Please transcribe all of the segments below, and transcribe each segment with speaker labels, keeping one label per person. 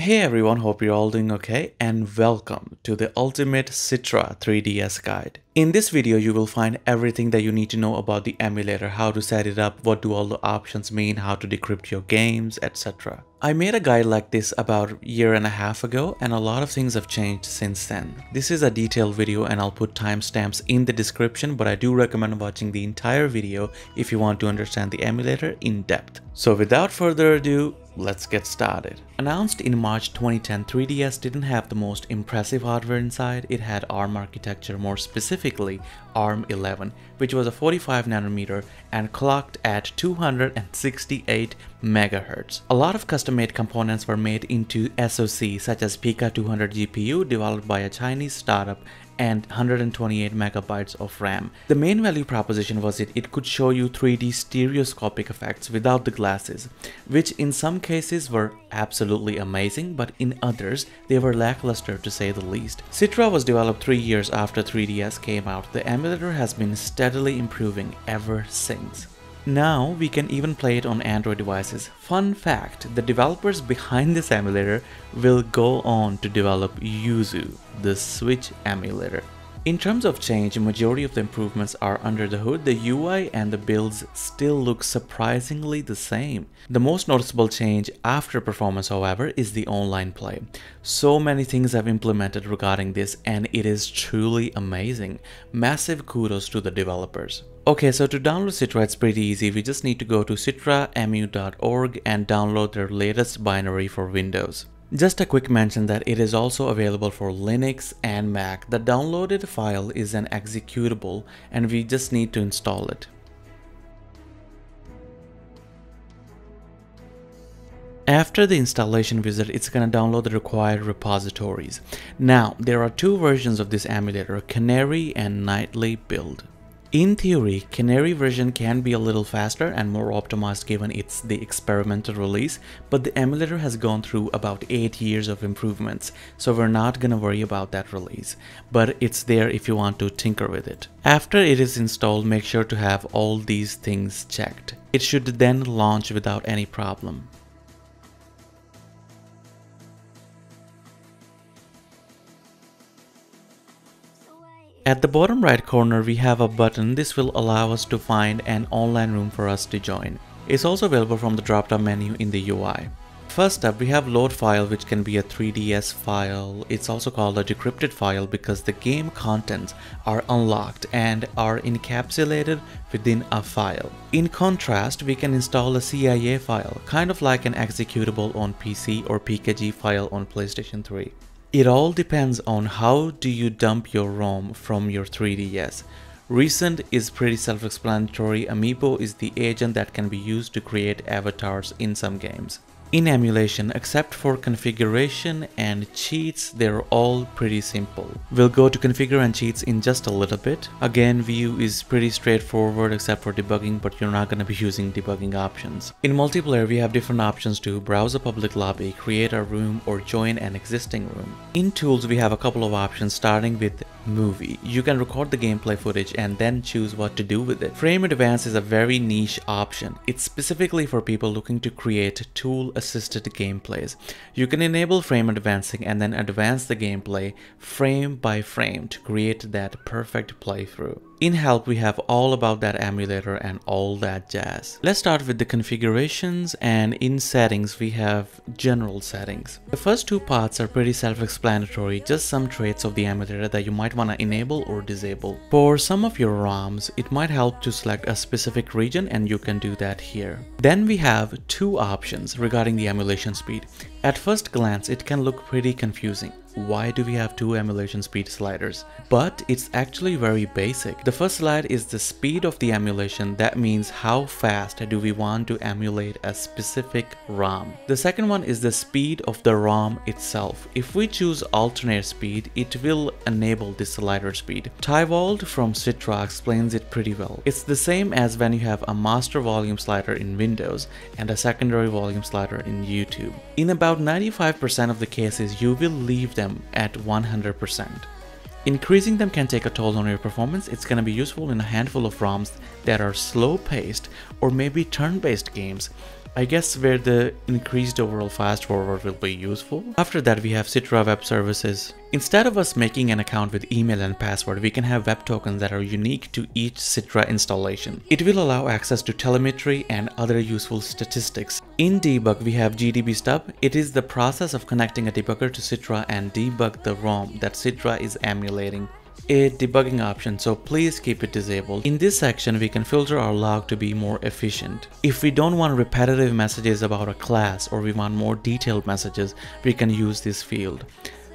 Speaker 1: Hey everyone, hope you're all doing okay and welcome to the Ultimate Citra 3DS guide. In this video, you will find everything that you need to know about the emulator, how to set it up, what do all the options mean, how to decrypt your games, etc. I made a guide like this about a year and a half ago and a lot of things have changed since then. This is a detailed video and I'll put timestamps in the description but I do recommend watching the entire video if you want to understand the emulator in depth. So without further ado, let's get started. Announced in March 2010, 3DS didn't have the most impressive hardware inside, it had ARM architecture, more specifically ARM 11, which was a 45nm and clocked at 268 MHz. A lot of custom-made components were made into SoC such as PICA200 GPU developed by a Chinese startup and 128 megabytes of RAM. The main value proposition was it, it could show you 3D stereoscopic effects without the glasses, which in some cases were absolutely amazing, but in others, they were lackluster to say the least. Citra was developed three years after 3DS came out. The emulator has been steadily improving ever since. Now we can even play it on Android devices. Fun fact, the developers behind this emulator will go on to develop Yuzu, the Switch emulator. In terms of change, majority of the improvements are under the hood, the UI and the builds still look surprisingly the same. The most noticeable change after performance however is the online play. So many things have implemented regarding this and it is truly amazing. Massive kudos to the developers. Okay, so to download Citra, it's pretty easy. We just need to go to citraemu.org and download their latest binary for Windows. Just a quick mention that it is also available for Linux and Mac. The downloaded file is an executable and we just need to install it. After the installation visit, it's going to download the required repositories. Now, there are two versions of this emulator, Canary and Nightly build. In theory, Canary version can be a little faster and more optimized given it's the experimental release, but the emulator has gone through about 8 years of improvements, so we're not gonna worry about that release, but it's there if you want to tinker with it. After it is installed, make sure to have all these things checked. It should then launch without any problem. At the bottom right corner we have a button, this will allow us to find an online room for us to join. It's also available from the drop down menu in the UI. First up we have load file which can be a 3ds file, it's also called a decrypted file because the game contents are unlocked and are encapsulated within a file. In contrast we can install a CIA file, kind of like an executable on PC or PKG file on PlayStation 3. It all depends on how do you dump your ROM from your 3DS. Recent is pretty self-explanatory, Amiibo is the agent that can be used to create avatars in some games. In emulation, except for configuration and cheats, they're all pretty simple. We'll go to configure and cheats in just a little bit. Again, view is pretty straightforward except for debugging, but you're not going to be using debugging options. In multiplayer, we have different options to browse a public lobby, create a room, or join an existing room. In tools, we have a couple of options starting with movie. You can record the gameplay footage and then choose what to do with it. Frame Advance is a very niche option. It's specifically for people looking to create tool assisted gameplays. You can enable frame advancing and then advance the gameplay frame by frame to create that perfect playthrough. In help we have all about that emulator and all that jazz. Let's start with the configurations and in settings we have general settings. The first two parts are pretty self-explanatory, just some traits of the emulator that you might want to enable or disable. For some of your ROMs, it might help to select a specific region and you can do that here. Then we have two options regarding the emulation speed. At first glance, it can look pretty confusing why do we have two emulation speed sliders? But it's actually very basic. The first slide is the speed of the emulation, that means how fast do we want to emulate a specific ROM. The second one is the speed of the ROM itself. If we choose alternate speed, it will enable the slider speed. Tywald from Citra explains it pretty well. It's the same as when you have a master volume slider in Windows and a secondary volume slider in YouTube. In about 95% of the cases, you will leave them at 100%. Increasing them can take a toll on your performance, it's going to be useful in a handful of ROMs that are slow paced or maybe turn based games. I guess where the increased overall fast forward will be useful. After that we have Citra Web Services. Instead of us making an account with email and password, we can have web tokens that are unique to each Citra installation. It will allow access to telemetry and other useful statistics. In debug, we have GDB stub. It is the process of connecting a debugger to Citra and debug the ROM that Citra is emulating a debugging option so please keep it disabled. In this section we can filter our log to be more efficient. If we don't want repetitive messages about a class or we want more detailed messages we can use this field.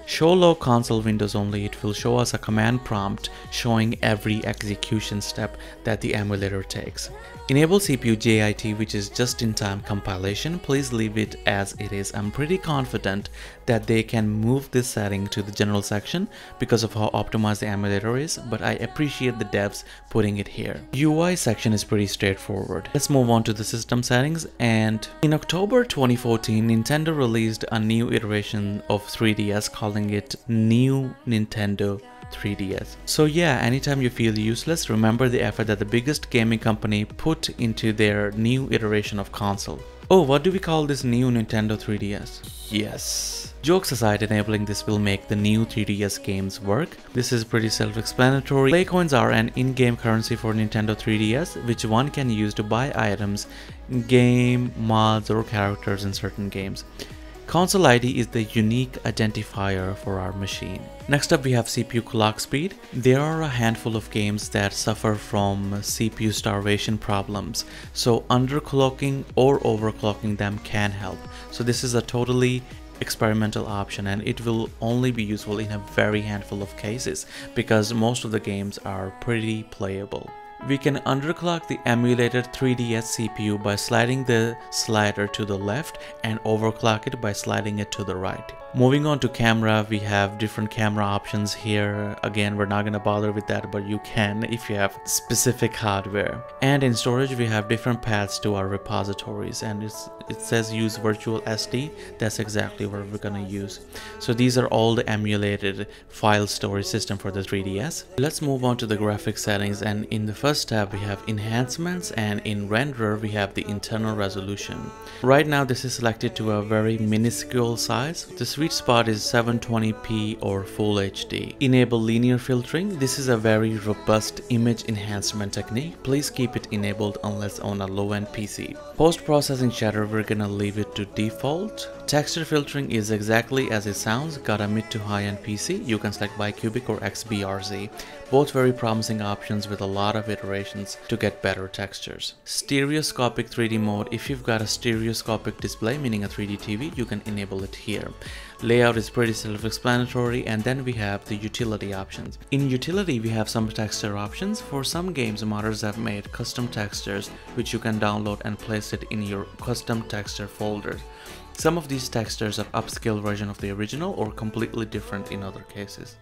Speaker 1: Show log console windows only it will show us a command prompt showing every execution step that the emulator takes. Enable CPU JIT which is just-in-time compilation, please leave it as it is. I'm pretty confident that they can move this setting to the general section because of how optimized the emulator is, but I appreciate the devs putting it here. UI section is pretty straightforward. Let's move on to the system settings and in October 2014, Nintendo released a new iteration of 3DS calling it New Nintendo 3DS. So yeah, anytime you feel useless, remember the effort that the biggest gaming company put into their new iteration of console. Oh, what do we call this new Nintendo 3DS? Yes. Jokes aside, enabling this will make the new 3DS games work. This is pretty self-explanatory. Playcoins are an in-game currency for Nintendo 3DS, which one can use to buy items, game, mods, or characters in certain games. Console ID is the unique identifier for our machine. Next up we have CPU clock speed. There are a handful of games that suffer from CPU starvation problems, so underclocking or overclocking them can help. So this is a totally experimental option and it will only be useful in a very handful of cases because most of the games are pretty playable. We can underclock the emulated 3DS CPU by sliding the slider to the left and overclock it by sliding it to the right. Moving on to camera, we have different camera options here. Again, we're not gonna bother with that, but you can if you have specific hardware. And in storage, we have different paths to our repositories and it says use virtual SD. That's exactly what we're gonna use. So these are all the emulated file storage system for the 3DS. Let's move on to the graphics settings and in the first tab, we have enhancements and in renderer, we have the internal resolution. Right now, this is selected to a very minuscule size. The sweet spot is 720p or Full HD. Enable linear filtering. This is a very robust image enhancement technique. Please keep it enabled unless on a low-end PC. Post-processing shader, we're gonna leave it to default. Texture filtering is exactly as it sounds, got a mid to high-end PC. You can select bicubic or XBRZ. Both very promising options with a lot of iterations to get better textures. Stereoscopic 3D mode, if you've got a stereoscopic display, meaning a 3D TV, you can enable it here. Layout is pretty self-explanatory and then we have the utility options. In utility we have some texture options. For some games modders have made custom textures which you can download and place it in your custom texture folder. Some of these textures are upscale version of the original or completely different in other cases.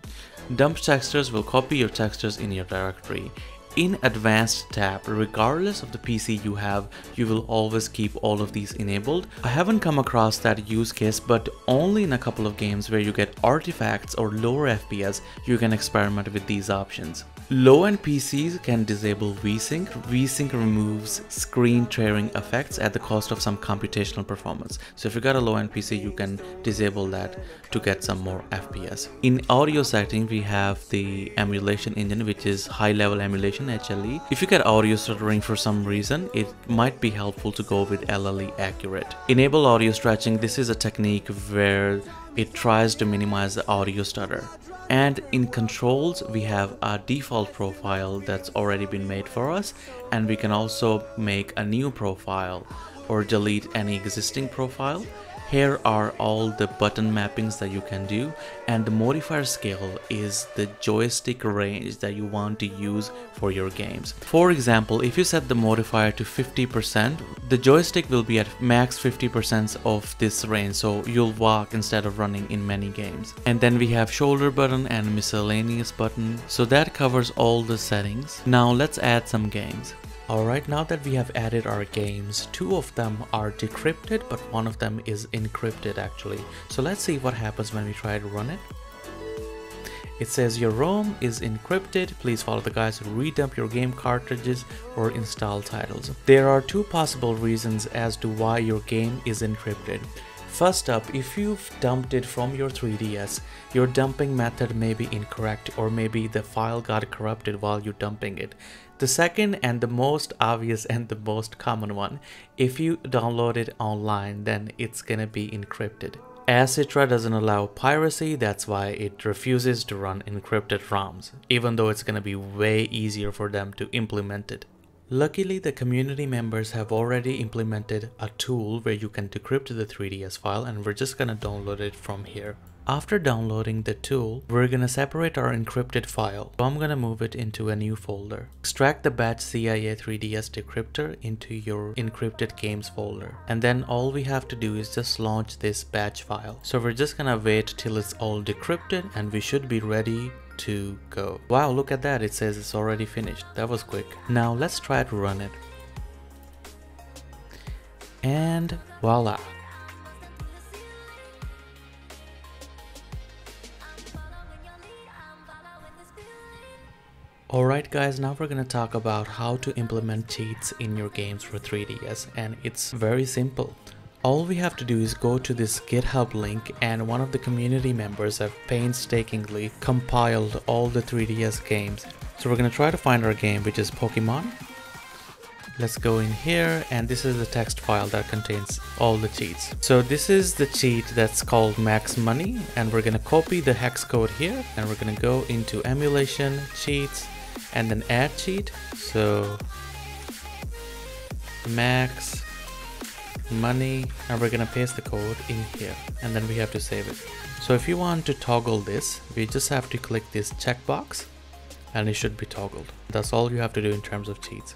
Speaker 1: Dump textures will copy your textures in your directory. In advanced tab, regardless of the PC you have, you will always keep all of these enabled. I haven't come across that use case, but only in a couple of games where you get artifacts or lower FPS, you can experiment with these options. Low-end PCs can disable VSync. VSync removes screen tearing effects at the cost of some computational performance. So if you got a low-end PC, you can disable that to get some more FPS. In audio setting, we have the emulation engine, which is high-level emulation HLE. If you get audio stuttering for some reason, it might be helpful to go with LLE Accurate. Enable audio stretching. This is a technique where it tries to minimize the audio stutter and in controls we have a default profile that's already been made for us and we can also make a new profile or delete any existing profile here are all the button mappings that you can do and the modifier scale is the joystick range that you want to use for your games. For example, if you set the modifier to 50%, the joystick will be at max 50% of this range so you'll walk instead of running in many games. And then we have shoulder button and miscellaneous button so that covers all the settings. Now let's add some games. Alright, now that we have added our games, two of them are decrypted, but one of them is encrypted actually. So let's see what happens when we try to run it. It says your ROM is encrypted. Please follow the guides to redump your game cartridges or install titles. There are two possible reasons as to why your game is encrypted. First up, if you've dumped it from your 3DS, your dumping method may be incorrect or maybe the file got corrupted while you're dumping it. The second and the most obvious and the most common one, if you download it online, then it's gonna be encrypted. As Citra doesn't allow piracy, that's why it refuses to run encrypted ROMs, even though it's gonna be way easier for them to implement it. Luckily, the community members have already implemented a tool where you can decrypt the 3ds file and we're just gonna download it from here. After downloading the tool, we're gonna separate our encrypted file. So I'm gonna move it into a new folder. Extract the batch CIA 3ds decryptor into your encrypted games folder. And then all we have to do is just launch this batch file. So we're just gonna wait till it's all decrypted and we should be ready to go. Wow, look at that. It says it's already finished. That was quick. Now let's try to run it. And voila. Alright guys, now we're gonna talk about how to implement cheats in your games for 3DS and it's very simple. All we have to do is go to this GitHub link and one of the community members have painstakingly compiled all the 3DS games. So we're gonna try to find our game which is Pokemon. Let's go in here and this is the text file that contains all the cheats. So this is the cheat that's called max money and we're gonna copy the hex code here and we're gonna go into emulation, cheats, and then add cheat. So max money and we're gonna paste the code in here and then we have to save it. So if you want to toggle this we just have to click this checkbox and it should be toggled. That's all you have to do in terms of cheats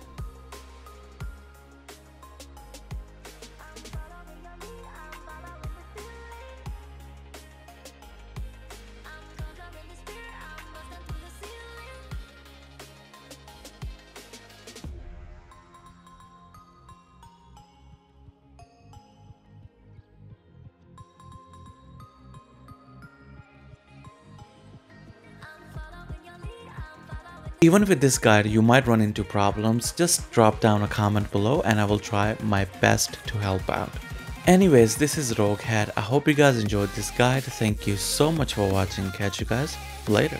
Speaker 1: Even with this guide, you might run into problems, just drop down a comment below and I will try my best to help out. Anyways, this is Rogue Hat. I hope you guys enjoyed this guide. Thank you so much for watching. Catch you guys later.